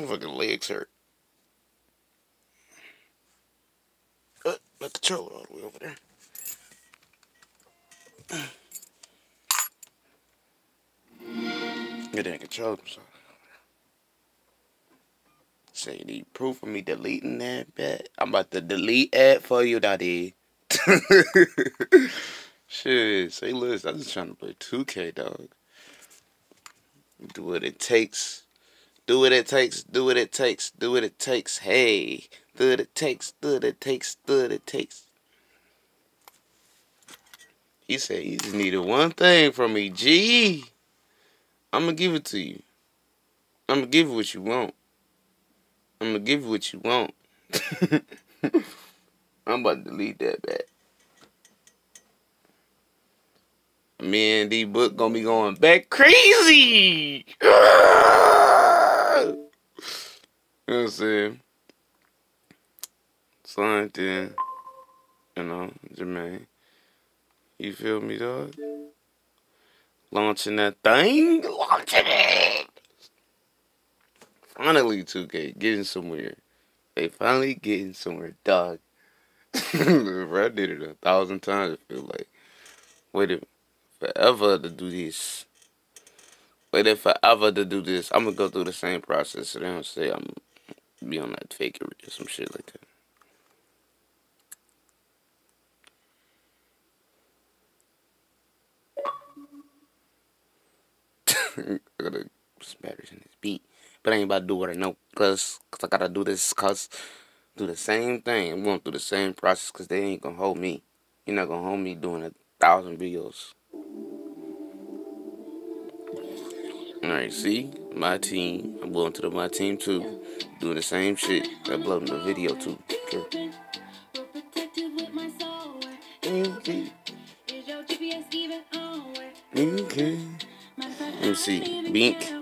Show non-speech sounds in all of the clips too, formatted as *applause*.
My fucking legs hurt. Uh, my controller all the way over there. Get that controller. So. Say you need proof of me deleting that bet. I'm about to delete it for you, daddy. *laughs* Shit, say listen, I'm just trying to play 2K, dog. Do what it takes. Do what it takes. Do what it takes. Do what it takes. Hey, do what it takes. Do what it takes. Do what it takes. He said he just needed one thing from me. G. I'm gonna give it to you. I'm gonna give you what you want. I'm gonna give you what you want. *laughs* I'm about to delete that back. Me and D Book gonna be going back crazy. *laughs* I'm saying? You know, Jermaine. You feel me, dog? Launching that thing, launching it. Finally, 2K getting somewhere. They finally getting somewhere, dog. *laughs* I did it a thousand times. I feel like waited forever to do this. Waited forever to do this. I'm gonna go through the same process. So they don't say I'm be on that fake or some shit like that. *laughs* I gotta batteries in this beat. But I ain't about to do what I know, cause, cause I gotta do this, cause do the same thing. I'm going through the same process, cause they ain't gonna hold me. You're not gonna hold me doing a thousand videos. Alright, see? My team. I'm going to the, my team too. Doing the same shit. I Uploading the video too. Okay. Okay. Okay. Let me see. Bink.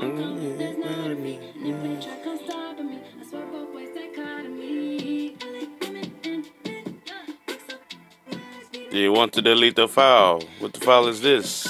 Mm. You want to delete the file. What the file is this?